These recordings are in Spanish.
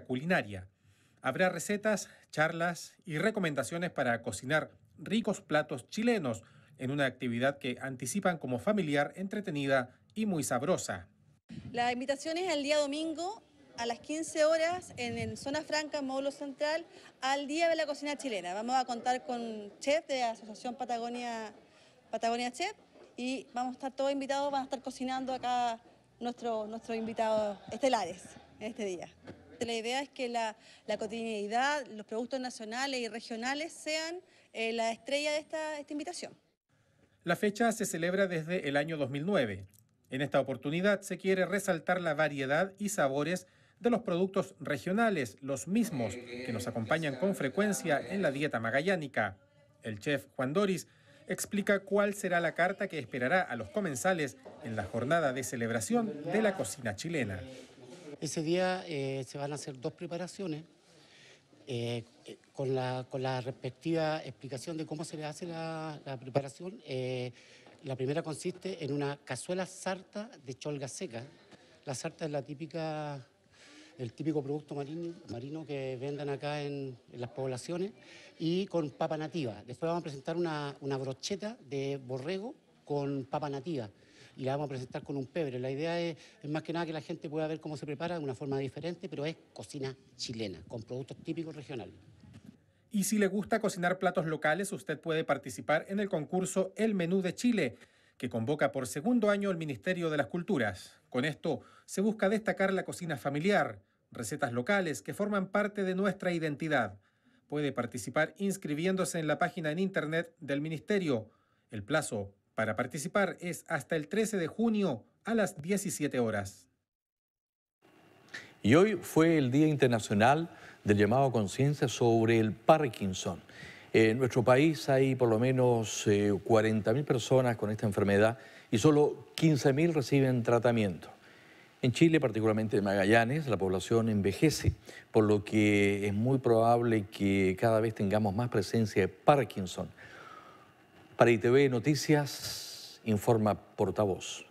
culinaria. Habrá recetas, charlas y recomendaciones para cocinar ricos platos chilenos en una actividad que anticipan como familiar, entretenida y muy sabrosa. La invitación es el día domingo a las 15 horas en, Zona Franca, módulo central, al Día de la Cocina Chilena. Vamos a contar con chef de la Asociación Patagonia, Patagonia Chef y vamos a estar todos invitados, van a estar cocinando acá nuestros nuestros invitados estelares en este día. La idea es que la, cotidianidad, los productos nacionales y regionales sean eh, la estrella de esta invitación. La fecha se celebra desde el año 2009. En esta oportunidad se quiere resaltar la variedad y sabores de los productos regionales, los mismos que nos acompañan con frecuencia en la dieta magallánica. El chef Juan Doris explica cuál será la carta que esperará a los comensales en la jornada de celebración de la cocina chilena. Ese día eh, se van a hacer dos preparaciones eh, eh, con, la, con, la, respectiva explicación de cómo se le hace la, preparación. la primera consiste en una cazuela sarta de cholga seca. La sarta es la típica el típico producto marino, marino que venden acá en, las poblaciones, y con papa nativa. Después vamos a presentar una, brocheta de borrego con papa nativa y la vamos a presentar con un pebre. La idea es, más que nada que la gente pueda ver cómo se prepara de una forma diferente, pero es cocina chilena, con productos típicos regionales. Y si le gusta cocinar platos locales, usted puede participar en el concurso El Menú de Chile, que convoca por segundo año el Ministerio de las Culturas. Con esto se busca destacar la cocina familiar, recetas locales que forman parte de nuestra identidad. Puede participar inscribiéndose en la página en internet del Ministerio. El plazo para participar es hasta el 13 de junio a las 17 horas. Y hoy fue el Día Internacional del llamado a conciencia sobre el Parkinson. En nuestro país hay por lo menos 40.000 eh, personas con esta enfermedad y solo 15.000 reciben tratamiento. En Chile, particularmente en Magallanes, la población envejece, por lo que es muy probable que cada vez tengamos más presencia de Parkinson. Para ITV Noticias, informa portavoz.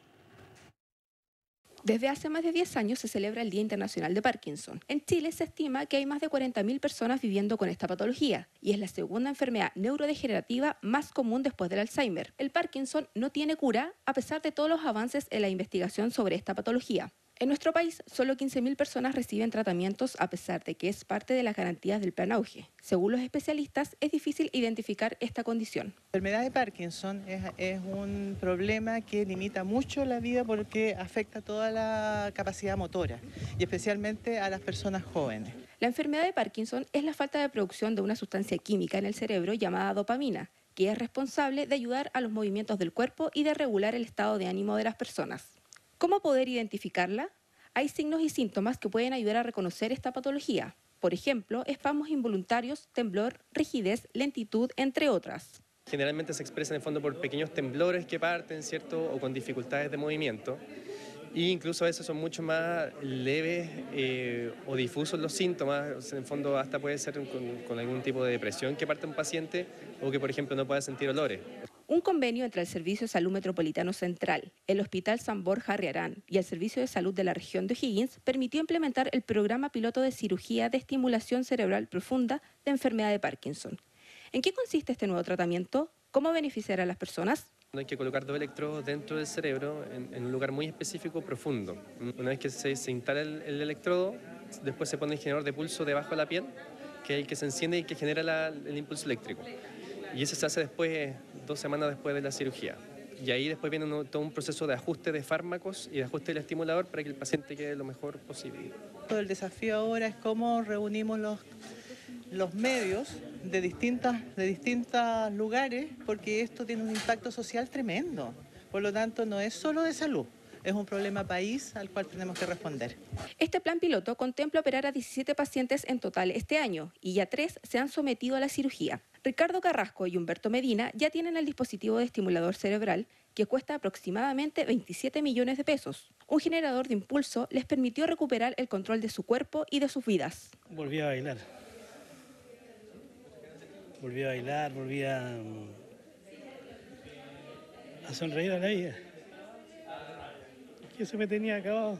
Desde hace más de 10 años se celebra el Día Internacional de Parkinson. En Chile se estima que hay más de 40.000 personas viviendo con esta patología y es la segunda enfermedad neurodegenerativa más común después del Alzheimer. El Parkinson no tiene cura a pesar de todos los avances en la investigación sobre esta patología. En nuestro país, solo 15.000 personas reciben tratamientos a pesar de que es parte de las garantías del plan auge. Según los especialistas, es difícil identificar esta condición. La enfermedad de Parkinson es, un problema que limita mucho la vida porque afecta toda la capacidad motora y especialmente a las personas jóvenes. La enfermedad de Parkinson es la falta de producción de una sustancia química en el cerebro llamada dopamina, que es responsable de ayudar a los movimientos del cuerpo y de regular el estado de ánimo de las personas. ¿Cómo poder identificarla? Hay signos y síntomas que pueden ayudar a reconocer esta patología. Por ejemplo, espasmos involuntarios, temblor, rigidez, lentitud, entre otras. Generalmente se expresan en fondo por pequeños temblores que parten, ¿cierto? O con dificultades de movimiento. E incluso a veces son mucho más leves eh, o difusos los síntomas. En fondo hasta puede ser con algún tipo de depresión que parte un paciente o que, por ejemplo, no pueda sentir olores. Un convenio entre el Servicio de Salud Metropolitano Central, el Hospital San Borja Arriarán y el Servicio de Salud de la región de O'Higgins permitió implementar el programa piloto de cirugía de estimulación cerebral profunda de enfermedad de Parkinson. ¿En qué consiste este nuevo tratamiento? ¿Cómo beneficiará a las personas? Hay que colocar dos electrodos dentro del cerebro en, un lugar muy específico, profundo. Una vez que se, instala el, electrodo, después se pone el generador de pulso debajo de la piel, que es el que se enciende y que genera el impulso eléctrico. Y eso se hace después, dos semanas después de la cirugía. Y ahí después viene todo un proceso de ajuste de fármacos y de ajuste del estimulador para que el paciente quede lo mejor posible. Todo el desafío ahora es cómo reunimos los, los medios de, distintas, de distintos lugares, porque esto tiene un impacto social tremendo. Por lo tanto, no es solo de salud, es un problema país al cual tenemos que responder. Este plan piloto contempla operar a 17 pacientes en total este año y ya tres se han sometido a la cirugía. Ricardo Carrasco y Humberto Medina ya tienen el dispositivo de estimulador cerebral que cuesta aproximadamente 27 millones de pesos. Un generador de impulso les permitió recuperar el control de su cuerpo y de sus vidas. Volví a bailar. Volví a bailar, volví a, a sonreír a la vida que se me tenía acabado.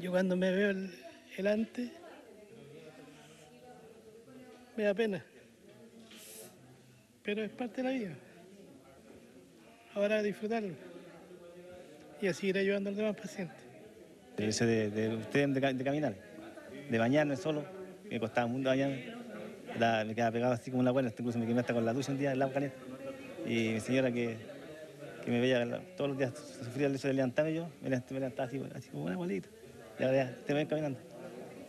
Yo cuando me veo el, el antes, me da pena. Pero es parte de la vida. Ahora disfrutarlo. Y así ir ayudando a los demás pacientes. Ese de, de ustedes de, ca- de caminar, de bañarme solo, me costaba mucho bañarme. La- me quedaba pegado así como una buena, incluso me quemé hasta con la ducha un día, el agua caliente. Y mi señora que, que me veía la- todos los días sufría el hecho de levantarme yo, me levant- me levantaba así, así como una bolita. Y ahora ya te voy caminando,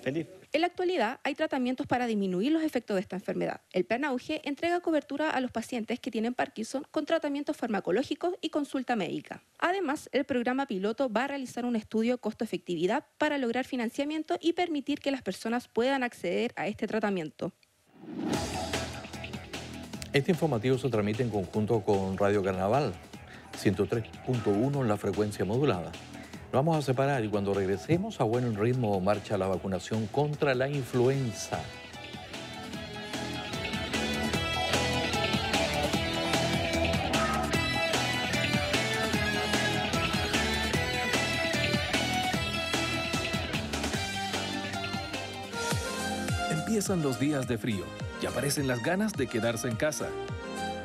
feliz. En la actualidad hay tratamientos para disminuir los efectos de esta enfermedad. El Plan Auge entrega cobertura a los pacientes que tienen Parkinson con tratamientos farmacológicos y consulta médica. Además, el programa piloto va a realizar un estudio costo-efectividad para lograr financiamiento y permitir que las personas puedan acceder a este tratamiento. Este informativo se transmite en conjunto con Radio Carnaval, 103.1 en la frecuencia modulada. Vamos a separar y cuando regresemos a buen ritmo marcha la vacunación contra la influenza. Empiezan los días de frío y aparecen las ganas de quedarse en casa.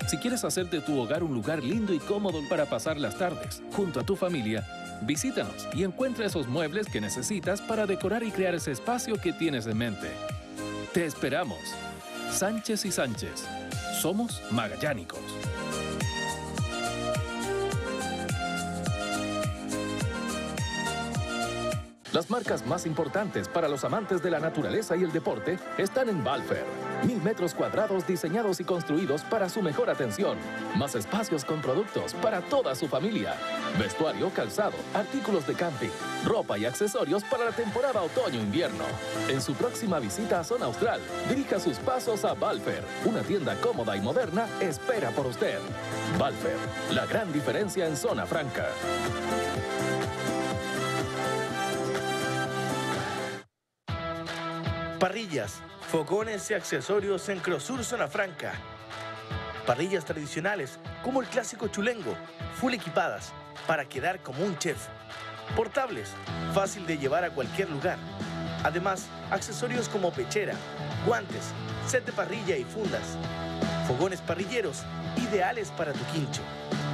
Si quieres hacer de tu hogar un lugar lindo y cómodo para pasar las tardes junto a tu familia, visítanos y encuentra esos muebles que necesitas para decorar y crear ese espacio que tienes en mente. Te esperamos. Sánchez y Sánchez. Somos magallánicos. Las marcas más importantes para los amantes de la naturaleza y el deporte están en Valfer. Mil metros cuadrados diseñados y construidos para su mejor atención. Más espacios con productos para toda su familia. Vestuario, calzado, artículos de camping, ropa y accesorios para la temporada otoño-invierno. En su próxima visita a Zona Austral, dirija sus pasos a Valfer. Una tienda cómoda y moderna espera por usted. Valfer, la gran diferencia en Zona Franca. Parrillas, fogones y accesorios en Crosur Zona Franca. Parrillas tradicionales como el clásico chulengo, full equipadas para quedar como un chef. Portables, fácil de llevar a cualquier lugar. Además, accesorios como pechera, guantes, set de parrilla y fundas. Fogones parrilleros, ideales para tu quincho.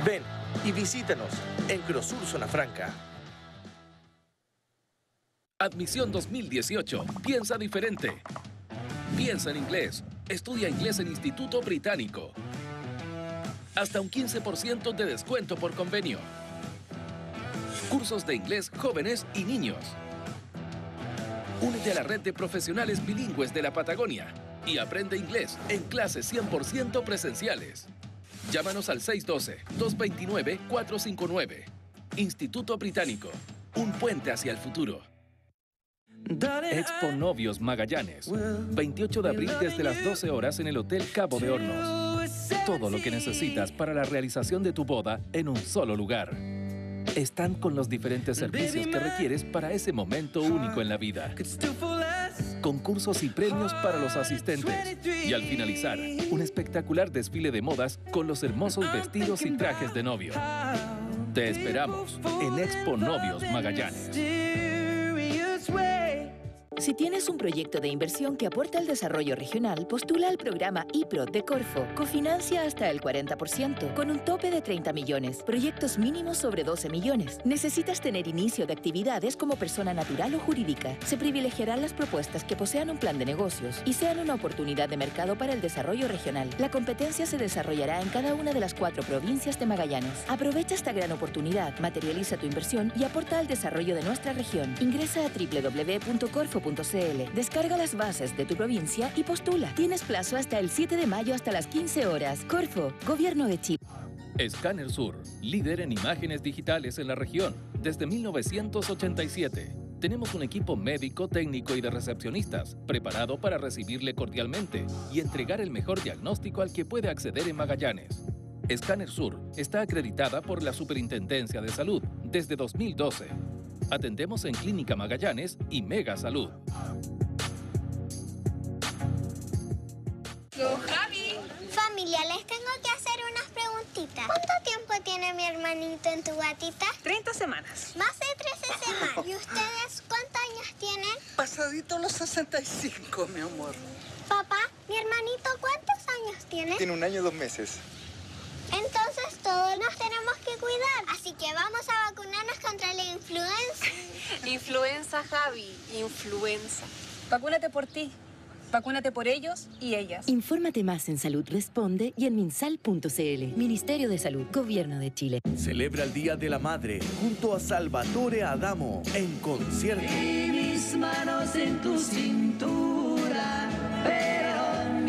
Ven y visítanos en Crosur Zona Franca. Admisión 2018. Piensa diferente. Piensa en inglés. Estudia inglés en Instituto Británico. Hasta un 15% de descuento por convenio. Cursos de inglés jóvenes y niños. Únete a la red de profesionales bilingües de la Patagonia y aprende inglés en clases 100% presenciales. Llámanos al 612-229-459. Instituto Británico. Un puente hacia el futuro. Expo Novios Magallanes. 28 de abril desde las 12 horas en el Hotel Cabo de Hornos. Todo lo que necesitas para la realización de tu boda en un solo lugar. Están con los diferentes servicios que requieres para ese momento único en la vida. Concursos y premios para los asistentes. Y al finalizar, un espectacular desfile de modas con los hermosos vestidos y trajes de novio. Te esperamos en Expo Novios Magallanes. Si tienes un proyecto de inversión que aporta al desarrollo regional, postula al programa IPRO de Corfo. Cofinancia hasta el 40%, con un tope de 30 millones. Proyectos mínimos sobre 12 millones. Necesitas tener inicio de actividades como persona natural o jurídica. Se privilegiarán las propuestas que posean un plan de negocios y sean una oportunidad de mercado para el desarrollo regional. La competencia se desarrollará en cada una de las cuatro provincias de Magallanes. Aprovecha esta gran oportunidad, materializa tu inversión y aporta al desarrollo de nuestra región. Ingresa a descarga las bases de tu provincia y postula. Tienes plazo hasta el 7 de mayo hasta las 15 horas. Corfo, Gobierno de Chile. Scanner Sur, líder en imágenes digitales en la región desde 1987. Tenemos un equipo médico, técnico y de recepcionistas preparado para recibirle cordialmente y entregar el mejor diagnóstico al que puede acceder en Magallanes. Scanner Sur está acreditada por la Superintendencia de Salud desde 2012. Atendemos en Clínica Magallanes y Mega Salud. Javi. Familia, les tengo que hacer unas preguntitas. ¿Cuánto tiempo tiene mi hermanito en tu gatita? 30 semanas. Más de 13 semanas. ¿Y ustedes cuánto tiene? Pasadito los 65, mi amor. Papá, mi hermanito, ¿cuántos años tiene? Tiene un año y dos meses. Todos nos tenemos que cuidar. Así que vamos a vacunarnos contra la influenza. influenza, Javi, influenza. Vacúnate por ti. Vacúnate por ellos y ellas. Infórmate más en Salud Responde y en minsal.cl. Ministerio de Salud, Gobierno de Chile. Celebra el Día de la Madre junto a Salvatore Adamo en concierto. Y mis manos en tu cintura, pero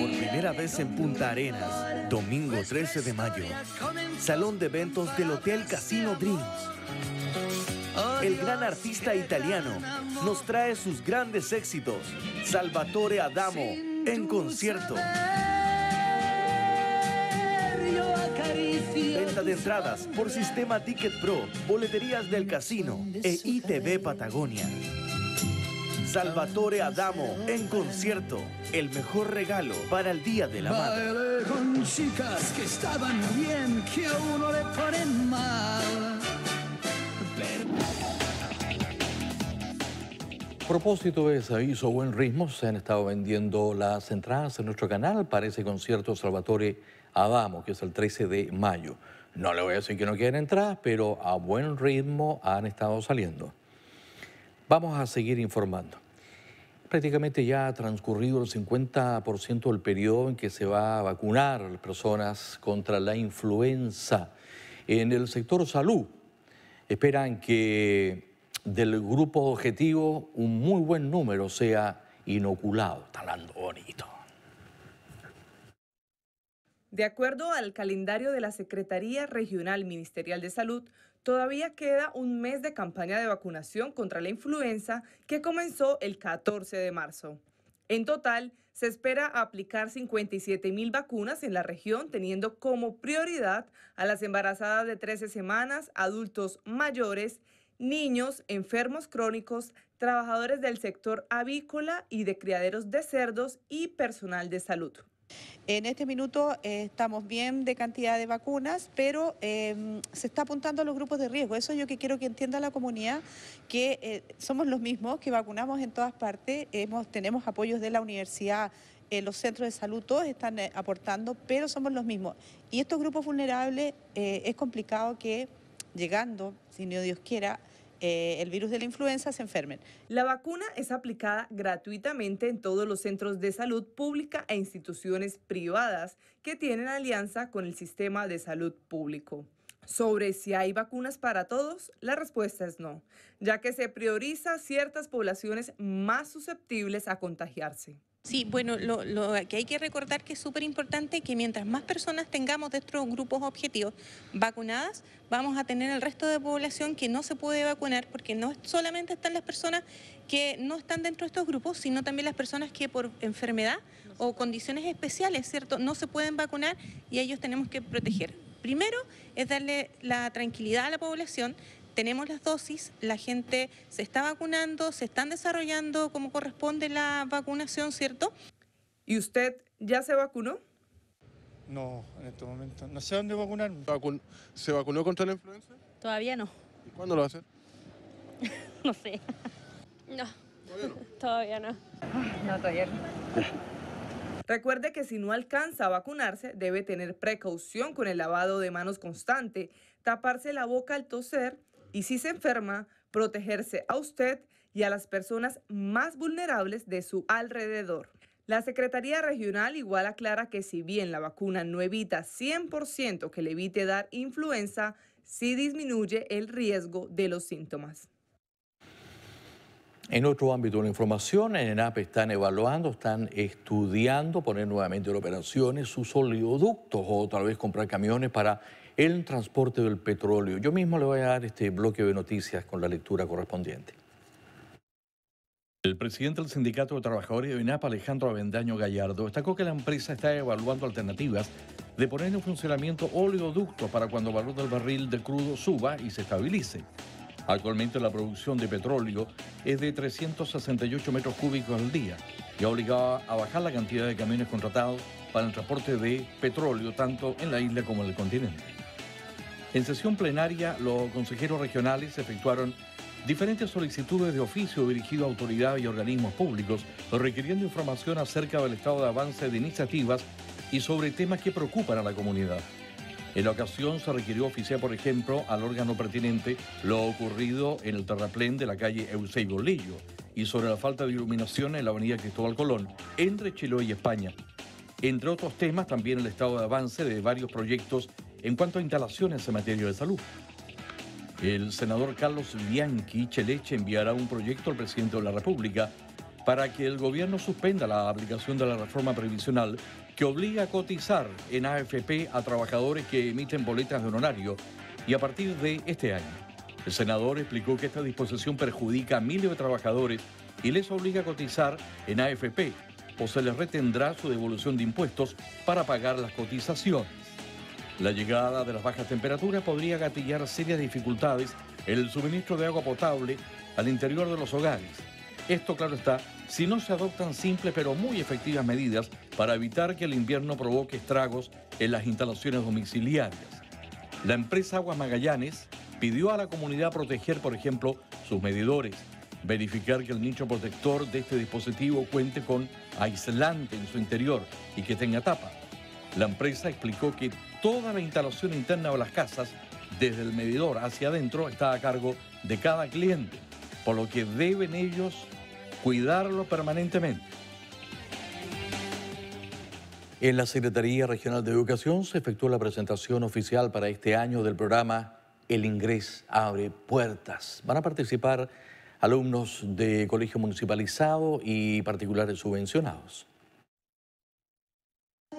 Por primera vez en Punta Arenas, domingo 13 de mayo. Salón de eventos del Hotel Casino Dreams. El gran artista italiano nos trae sus grandes éxitos. Salvatore Adamo en concierto. Venta de entradas por sistema Ticket Pro, boleterías del casino e ITV Patagonia. Salvatore Adamo en concierto. El mejor regalo para el Día de la Madre. Bailé con chicas que estaban bien, que a uno le ponen mal. Propósito de ese aviso buen ritmo, se han estado vendiendo las entradas en nuestro canal para ese concierto Salvatore Adamo, que es el 13 de mayo. No le voy a decir que no quieren entradas, pero a buen ritmo han estado saliendo. Vamos a seguir informando. Prácticamente ya ha transcurrido el 50% del periodo en que se va a vacunar a las personas contra la influenza. En el sector salud esperan que del grupo objetivo un muy buen número sea inoculado. Está hablando bonito. De acuerdo al calendario de la Secretaría Regional Ministerial de Salud, todavía queda un mes de campaña de vacunación contra la influenza que comenzó el 14 de marzo. En total, se espera aplicar 57 mil vacunas en la región, teniendo como prioridad a las embarazadas de 13 semanas, adultos mayores, niños, enfermos crónicos, trabajadores del sector avícola y de criaderos de cerdos y personal de salud. En este minuto eh, estamos bien de cantidad de vacunas, pero eh, se está apuntando a los grupos de riesgo. Eso yo que quiero que entienda la comunidad, que eh, somos los mismos, que vacunamos en todas partes, tenemos apoyos de la universidad, eh, los centros de salud, todos están aportando, pero somos los mismos. Y estos grupos vulnerables es complicado que llegando, si no Dios quiera, eh, el virus de la influenza se enfermen. La vacuna es aplicada gratuitamente en todos los centros de salud pública e instituciones privadas que tienen alianza con el sistema de salud público. Sobre si hay vacunas para todos, la respuesta es no, ya que se prioriza ciertas poblaciones más susceptibles a contagiarse. Sí, bueno, lo, que hay que recordar que es súper importante que mientras más personas tengamos de estos grupos objetivos vacunadas, vamos a tener el resto de población que no se puede vacunar porque no solamente están las personas que no están dentro de estos grupos, sino también las personas que por enfermedad o condiciones especiales, ¿cierto?, no se pueden vacunar y ellos tenemos que proteger. Primero es darle la tranquilidad a la población tenemos las dosis, la gente se está vacunando, se están desarrollando como corresponde la vacunación, ¿cierto? ¿Y usted ya se vacunó? No, en este momento. No sé dónde vacunarme. ¿Se vacunó contra la influenza? Todavía no. ¿Y cuándo lo va a hacer? no sé. No. Todavía no. No, todavía no. Recuerde que si no alcanza a vacunarse, debe tener precaución con el lavado de manos constante, taparse la boca al toser y si se enferma, protegerse a usted y a las personas más vulnerables de su alrededor. La Secretaría Regional igual aclara que si bien la vacuna no evita 100% que le evite dar influenza, sí disminuye el riesgo de los síntomas. En otro ámbito de la información, en ENAP están evaluando, están estudiando poner nuevamente en operaciones sus oleoductos o tal vez comprar camiones para el transporte del petróleo. Yo mismo le voy a dar este bloque de noticias con la lectura correspondiente. El presidente del Sindicato de Trabajadores de INAP, Alejandro Avendaño Gallardo, destacó que la empresa está evaluando alternativas de poner en funcionamiento oleoductos para cuando el valor del barril de crudo suba y se estabilice. Actualmente la producción de petróleo es de 368 metros cúbicos al día y ha obligado a bajar la cantidad de camiones contratados para el transporte de petróleo tanto en la isla como en el continente. En sesión plenaria, los consejeros regionales efectuaron diferentes solicitudes de oficio dirigido a autoridades y organismos públicos requiriendo información acerca del estado de avance de iniciativas y sobre temas que preocupan a la comunidad. En la ocasión se requirió oficiar, por ejemplo, al órgano pertinente lo ocurrido en el terraplén de la calle Eusebio Lillo y sobre la falta de iluminación en la avenida Cristóbal Colón, entre Chiloé y España. Entre otros temas, también el estado de avance de varios proyectos en cuanto a instalaciones en materia de salud. El senador Carlos Bianchi Cheleche enviará un proyecto al presidente de la República para que el gobierno suspenda la aplicación de la reforma previsional que obliga a cotizar en AFP a trabajadores que emiten boletas de honorario y a partir de este año. El senador explicó que esta disposición perjudica a miles de trabajadores y les obliga a cotizar en AFP o se les retendrá su devolución de impuestos para pagar las cotizaciones. La llegada de las bajas temperaturas podría gatillar serias dificultades en el suministro de agua potable al interior de los hogares. Esto, claro está, si no se adoptan simples pero muy efectivas medidas para evitar que el invierno provoque estragos en las instalaciones domiciliarias. La empresa Aguas Magallanes pidió a la comunidad proteger, por ejemplo, sus medidores, verificar que el nicho protector de este dispositivo cuente con aislante en su interior y que tenga tapa. La empresa explicó que toda la instalación interna de las casas, desde el medidor hacia adentro, está a cargo de cada cliente, por lo que deben ellos cuidarlo permanentemente. En la Secretaría Regional de Educación se efectuó la presentación oficial para este año del programa El Ingres Abre Puertas. Van a participar alumnos de colegio municipalizado y particulares subvencionados.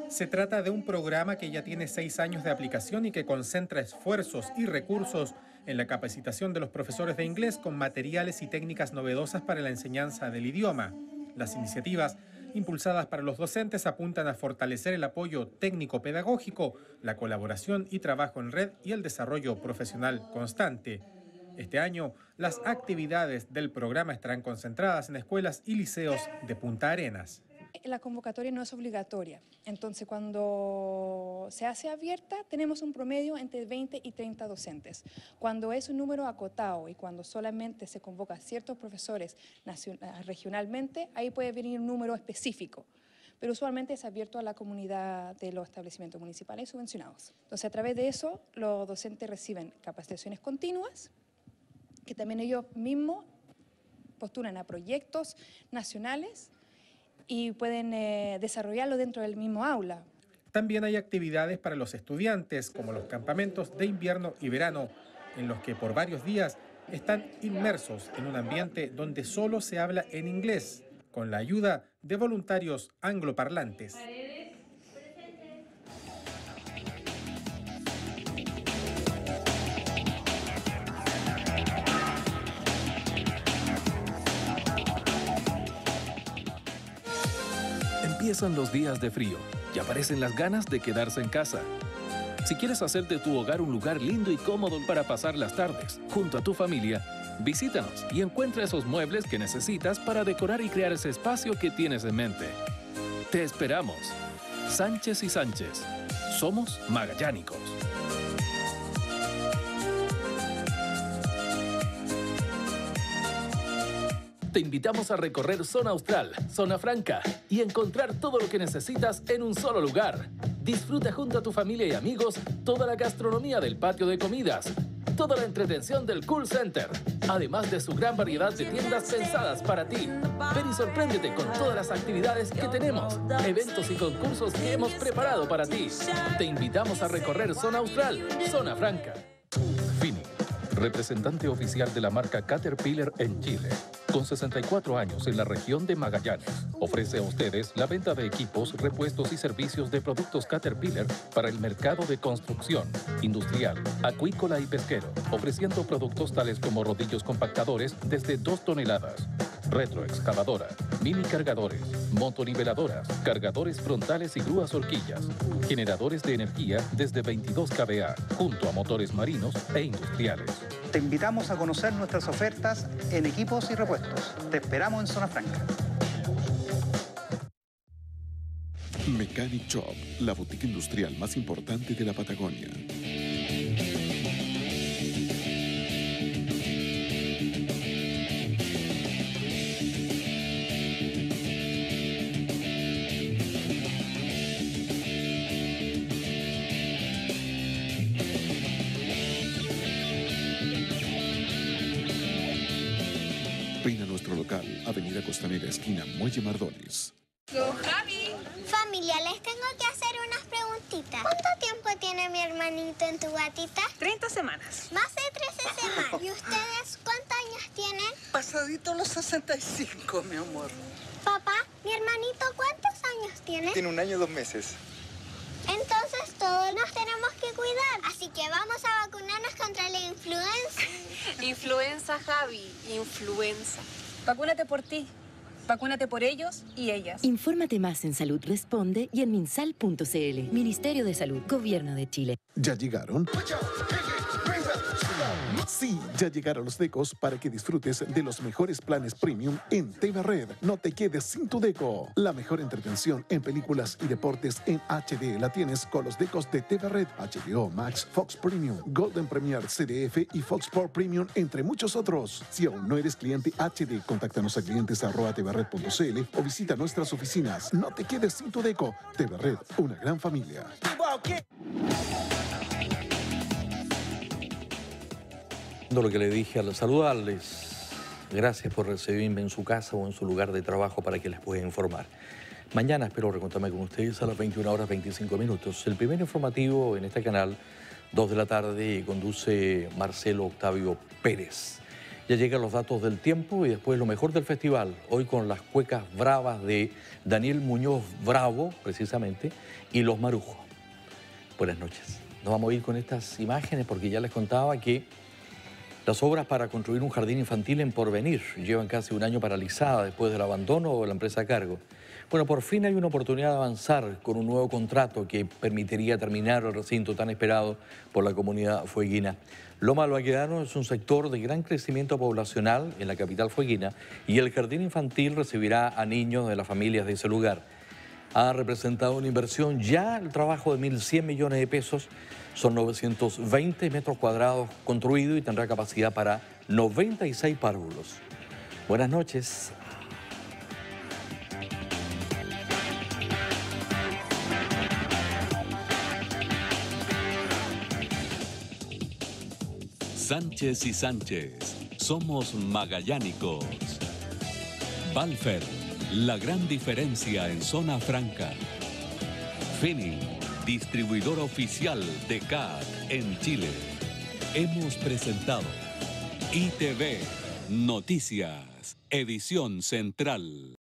Se trata de un programa que ya tiene seis años de aplicación y que concentra esfuerzos y recursos en la capacitación de los profesores de inglés con materiales y técnicas novedosas para la enseñanza del idioma. Las iniciativas impulsadas para los docentes apuntan a fortalecer el apoyo técnico-pedagógico, la colaboración y trabajo en red y el desarrollo profesional constante. Este año, las actividades del programa estarán concentradas en escuelas y liceos de Punta Arenas la convocatoria no es obligatoria. Entonces, cuando se hace abierta, tenemos un promedio entre 20 y 30 docentes. Cuando es un número acotado y cuando solamente se convoca a ciertos profesores regionalmente, ahí puede venir un número específico pero usualmente es abierto a la comunidad de los establecimientos municipales subvencionados. Entonces, a través de eso, los docentes reciben capacitaciones continuas, que también ellos mismos postulan a proyectos nacionales y pueden eh, desarrollarlo dentro del mismo aula. También hay actividades para los estudiantes, como los campamentos de invierno y verano, en los que por varios días están inmersos en un ambiente donde solo se habla en inglés, con la ayuda de voluntarios angloparlantes. Empiezan los días de frío y aparecen las ganas de quedarse en casa. Si quieres hacer de tu hogar un lugar lindo y cómodo para pasar las tardes junto a tu familia, visítanos y encuentra esos muebles que necesitas para decorar y crear ese espacio que tienes en mente. Te esperamos. Sánchez y Sánchez. Somos magallánicos. Te invitamos a recorrer Zona Austral, Zona Franca y encontrar todo lo que necesitas en un solo lugar. Disfruta junto a tu familia y amigos toda la gastronomía del patio de comidas, toda la entretención del Cool Center, además de su gran variedad de tiendas pensadas para ti. Ven y sorpréndete con todas las actividades que tenemos, eventos y concursos que hemos preparado para ti. Te invitamos a recorrer Zona Austral, Zona Franca. Fini, representante oficial de la marca Caterpillar en Chile con 64 años en la región de Magallanes. Ofrece a ustedes la venta de equipos, repuestos y servicios de productos Caterpillar para el mercado de construcción, industrial, acuícola y pesquero, ofreciendo productos tales como rodillos compactadores desde 2 toneladas, retroexcavadora, mini cargadores, motoniveladoras, cargadores frontales y grúas horquillas, generadores de energía desde 22 kVA, junto a motores marinos e industriales. Te invitamos a conocer nuestras ofertas en equipos y repuestos. Te esperamos en Zona Franca. Mechanic Shop, la boutique industrial más importante de la Patagonia. Avenida Costanera, esquina Muelle Mardones. Javi. Familia, les tengo que hacer unas preguntitas. ¿Cuánto tiempo tiene mi hermanito en tu gatita? 30 semanas. Más de 13 semanas. ¿Y ustedes cuántos años tienen? Pasadito los 65, mi amor. Papá, mi hermanito cuántos años tiene? Tiene un año y dos meses. Entonces todos nos tenemos que cuidar. Así que vamos a vacunarnos contra la influenza. Influenza, Javi. Influenza. Vacúnate por ti. Vacúnate por ellos y ellas. Infórmate más en Salud Responde y en minsal.cl. Ministerio de Salud, Gobierno de Chile. ¿Ya llegaron? Sí, ya llegaron los decos para que disfrutes de los mejores planes premium en Teva Red. No te quedes sin tu deco. La mejor entretención en películas y deportes en HD la tienes con los decos de Teva Red, HBO Max, Fox Premium, Golden Premier CDF y Fox Sport Premium, entre muchos otros. Si aún no eres cliente HD, contáctanos a clientes.tevared.cl o visita nuestras oficinas. No te quedes sin tu deco. Teva Red, una gran familia. Lo que le dije al saludarles, gracias por recibirme en su casa o en su lugar de trabajo para que les pueda informar. Mañana espero recontarme con ustedes a las 21 horas 25 minutos. El primer informativo en este canal, 2 de la tarde, conduce Marcelo Octavio Pérez. Ya llegan los datos del tiempo y después lo mejor del festival, hoy con las cuecas bravas de Daniel Muñoz Bravo, precisamente, y Los Marujos. Buenas noches. Nos vamos a ir con estas imágenes porque ya les contaba que las obras para construir un jardín infantil en Porvenir llevan casi un año paralizadas después del abandono de la empresa a cargo. Bueno, por fin hay una oportunidad de avanzar con un nuevo contrato que permitiría terminar el recinto tan esperado por la comunidad fueguina. Loma Albaquedano es un sector de gran crecimiento poblacional en la capital fueguina y el jardín infantil recibirá a niños de las familias de ese lugar. Ha representado una inversión ya el trabajo de 1.100 millones de pesos son 920 metros cuadrados construidos y tendrá capacidad para 96 párvulos. Buenas noches. Sánchez y Sánchez, somos magallánicos. Balfer, la gran diferencia en zona franca. Fini, distribuidor oficial de CAT en Chile. Hemos presentado ITV Noticias, edición central.